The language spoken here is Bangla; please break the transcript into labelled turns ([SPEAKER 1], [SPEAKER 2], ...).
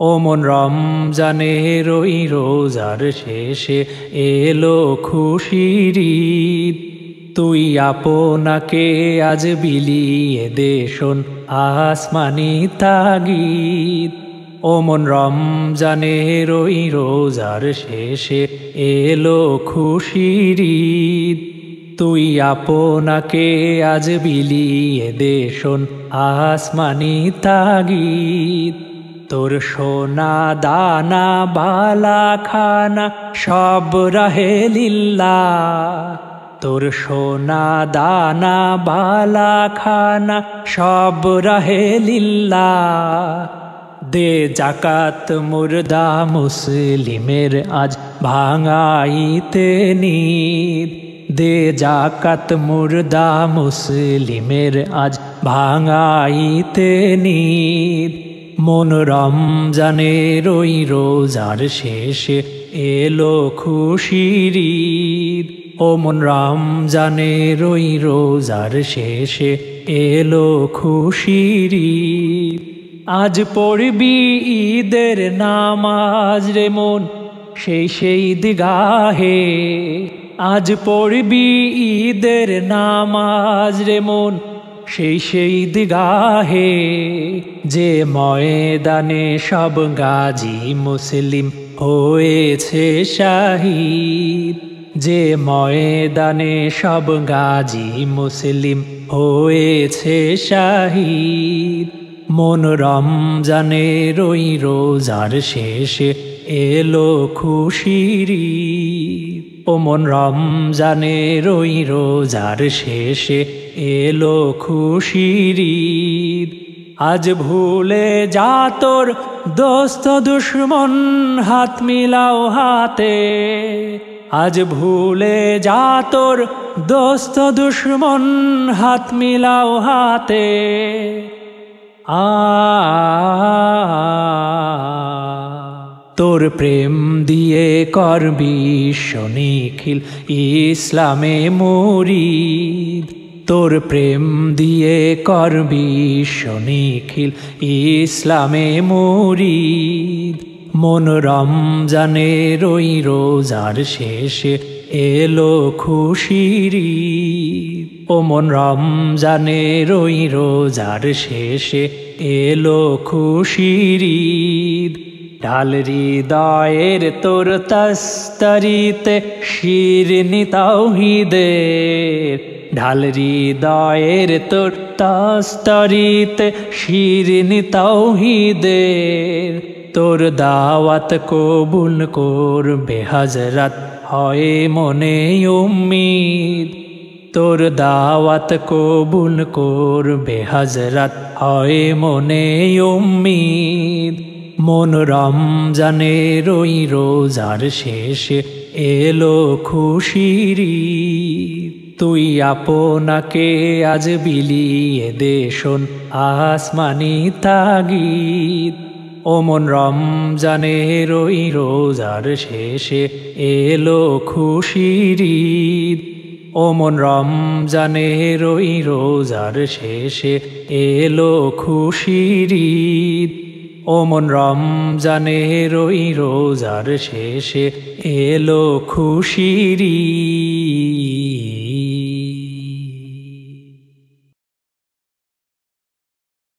[SPEAKER 1] ওমন রমজানের ওই রোজার শেষে এলো খুশির। তুই আপনাকে আজ বিলিয়ে দেশন আসমানি তাগিদ ওমন রমজানের ওই রোজার শেষে এলো খুশির। তুই আপনাকে আজ বিলিয়ে দেশন আসমানি তাগিদ তোর সোনা দানা, বালা খানা, সব রহে লিল্লা। তোর সোনা দানা, বালা খানা, সব রহে লিল্লা। দে জাকাত মুর্দা মুসলিমের আজ ভাঙাইতে নিদ দে জাকাত মুর্দা মুসলিমের আজ ভাঙাইতে নিদ মন রমজানের ওই রোজার শেষে এলো খুশির ঈদ। ও মন রমজানের ওই রোজার শেষে এলো খুশির ঈদ। আজ পড়বি ঈদের নামাজ রে মন, সেই সেই দিগাহে। আজ পড়বি ঈদের নামাজ রে মন সেই সেই দিগাহে যে ময়দানে সব গাজী মুসলিম হয়েছে শাহিদ। যে ময়দানে সব গাজী মুসলিম হয়েছে শাহিদ। মন রমজানের ওই রোজার শেষে এলো খুশিরি ঈদ। ও মন রমজানের ওই রোজার শেষে এলো খুশিরি আজ ভুলে যা তোর দোস্ত দুশ্মন, হাত মিলাও হাতে। আজ ভুলে যা তোর দোস্ত দুশ্মন, হাত মিলাও হাতে। আ তোর প্রেম দিয়ে করবি নিখিল ইসলামে মরিদ। তোর প্রেম দিয়ে করবি নিখিল ইসলামে মরিদ। মন রমজানের ওই রোজার শেষে এলো খুশির ও মন রমজানের ওই রোজার শেষে এলো খুশির। ঢাল হৃদয়ের তোর তস্তরিতে শিরনি তাওহিদের ঢাল হৃদয়ের তোর তস্তরিতে শিরনি তাওহিদের তোর দাওয়াত কবুল করবে হাজরাত হয় মনে উম্মিদ। তোর দাওয়াত কবুল করবে হাজরাত হয় মনে উম্মিদ। মন রমজানের ওই রোজার শেষে এলো খুশির। তুই আপনাকে আজ বিলিয়ে দেশন আসমানি তাগিদ ওমন রমজানের ওই রোজার শেষে এলো খুশির। ওমন রমজানের ওই রোজার শেষে এলো খুশির। ওমন রমজানের ওই রোজার শেষে এলো খুশিরি।